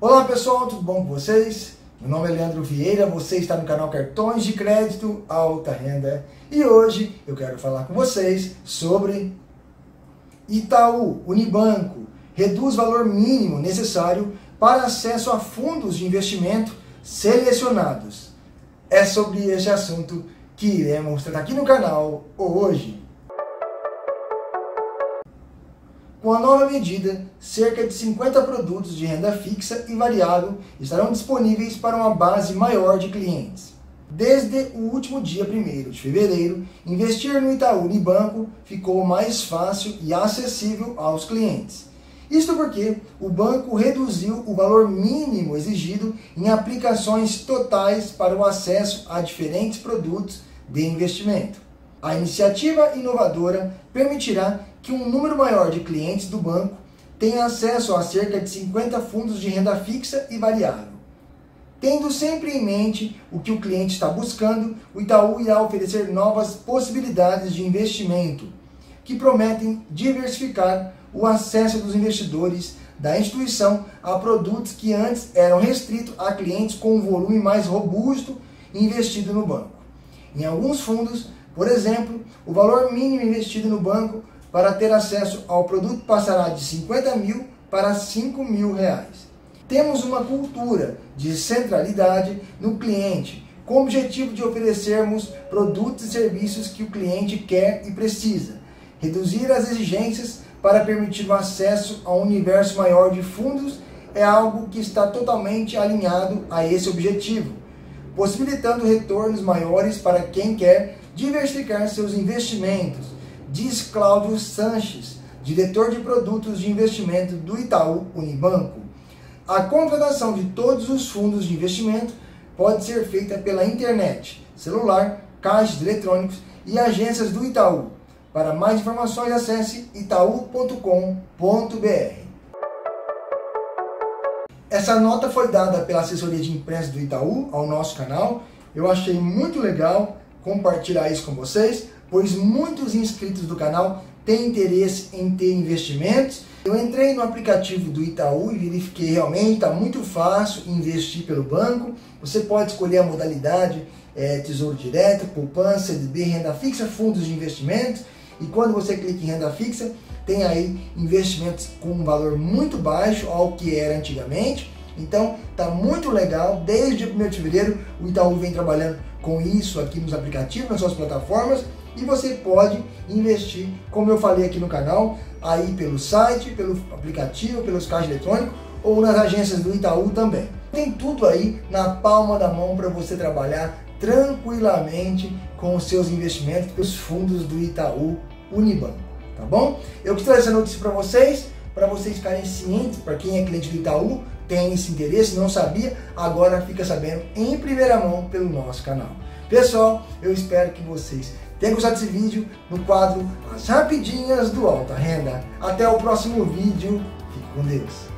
Olá pessoal, tudo bom com vocês? Meu nome é Leandro Vieira, você está no canal Cartões de Crédito Alta Renda e hoje eu quero falar com vocês sobre Itaú Unibanco reduz valor mínimo necessário para acesso a fundos de investimento selecionados. É sobre este assunto que iremos tratar aqui no canal hoje. Com a nova medida, cerca de 50 produtos de renda fixa e variável estarão disponíveis para uma base maior de clientes. Desde o último dia 1 de fevereiro, investir no Itaú Unibanco ficou mais fácil e acessível aos clientes. Isto porque o banco reduziu o valor mínimo exigido em aplicações totais para o acesso a diferentes produtos de investimento. A iniciativa inovadora permitirá que um número maior de clientes do banco tenha acesso a cerca de 50 fundos de renda fixa e variável. Tendo sempre em mente o que o cliente está buscando, o Itaú irá oferecer novas possibilidades de investimento que prometem diversificar o acesso dos investidores da instituição a produtos que antes eram restritos a clientes com um volume mais robusto investido no banco. Em alguns fundos, por exemplo, o valor mínimo investido no banco para ter acesso ao produto passará de 50 mil para 5 mil reais. Temos uma cultura de centralidade no cliente, com o objetivo de oferecermos produtos e serviços que o cliente quer e precisa, reduzir as exigências para permitir o acesso a um universo maior de fundos é algo que está totalmente alinhado a esse objetivo, possibilitando retornos maiores para quem quer diversificar seus investimentos diz Cláudio Sanches, diretor de produtos de investimento do Itaú Unibanco. A contratação de todos os fundos de investimento pode ser feita pela internet, celular, caixas eletrônicos e agências do Itaú. Para mais informações, acesse itaú.com.br. Essa nota foi dada pela assessoria de imprensa do Itaú ao nosso canal. Eu achei muito legal compartilhar isso com vocês pois muitos inscritos do canal têm interesse em ter investimentos. Eu entrei no aplicativo do Itaú e verifiquei realmente, está muito fácil investir pelo banco. Você pode escolher a modalidade é, Tesouro Direto, Poupança, CDB, Renda Fixa, Fundos de Investimentos. E quando você clica em Renda Fixa, tem aí investimentos com um valor muito baixo ao que era antigamente. Então tá muito legal. Desde o 1 de fevereiro o Itaú vem trabalhando com isso aqui nos aplicativos, nas suas plataformas e você pode investir, como eu falei aqui no canal, aí pelo site, pelo aplicativo, pelos caixas eletrônicos ou nas agências do Itaú também. Tem tudo aí na palma da mão para você trabalhar tranquilamente com os seus investimentos pelos fundos do Itaú Unibanco, tá bom? Eu quis trazer essa notícia para vocês, para vocês ficarem cientes, para quem é cliente do Itaú, tem esse interesse, não sabia, agora fica sabendo em primeira mão pelo nosso canal. Pessoal, eu espero que vocês tenham gostado desse vídeo no quadro As Rapidinhas do Alta Renda. Até o próximo vídeo. Fique com Deus.